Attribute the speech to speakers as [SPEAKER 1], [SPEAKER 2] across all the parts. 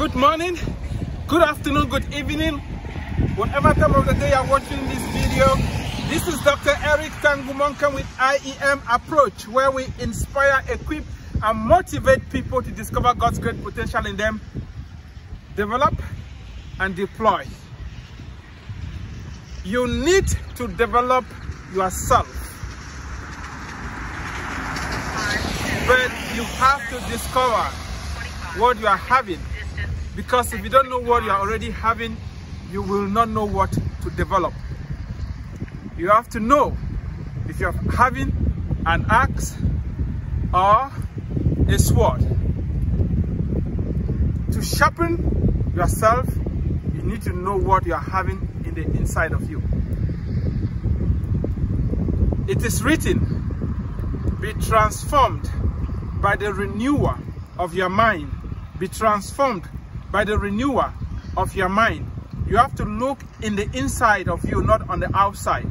[SPEAKER 1] good morning, good afternoon, good evening, whatever time of the day you're watching this video. This is Dr. Eric Tangumonkem with IEM Approach, where we inspire, equip, and motivate people to discover God's great potential in them, develop, and deploy. You need to develop yourself. But you have to discover what you are having. Because if you don't know what you are already having, you will not know what to develop. You have to know if you're having an axe or a sword. To sharpen yourself, you need to know what you are having in the inside of you. It is written, be transformed by the renewer of your mind. Be transformed by the renewer of your mind. You have to look in the inside of you, not on the outside.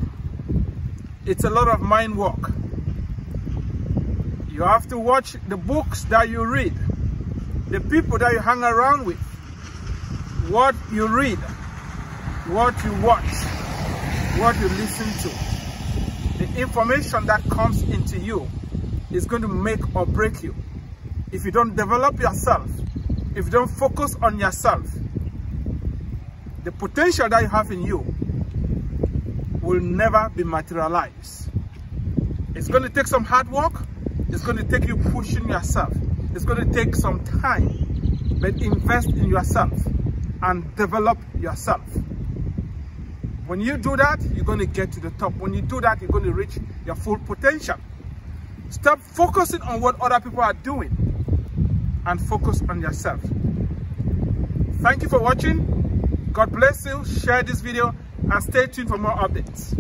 [SPEAKER 1] It's a lot of mind work. You have to watch the books that you read, the people that you hang around with, what you read, what you watch, what you listen to. The information that comes into you is going to make or break you. If you don't develop yourself, if you don't focus on yourself, the potential that you have in you will never be materialized. It's going to take some hard work. It's going to take you pushing yourself. It's going to take some time. But invest in yourself and develop yourself. When you do that, you're going to get to the top. When you do that, you're going to reach your full potential. Stop focusing on what other people are doing and focus on yourself. Thank you for watching. God bless you. Share this video and stay tuned for more updates.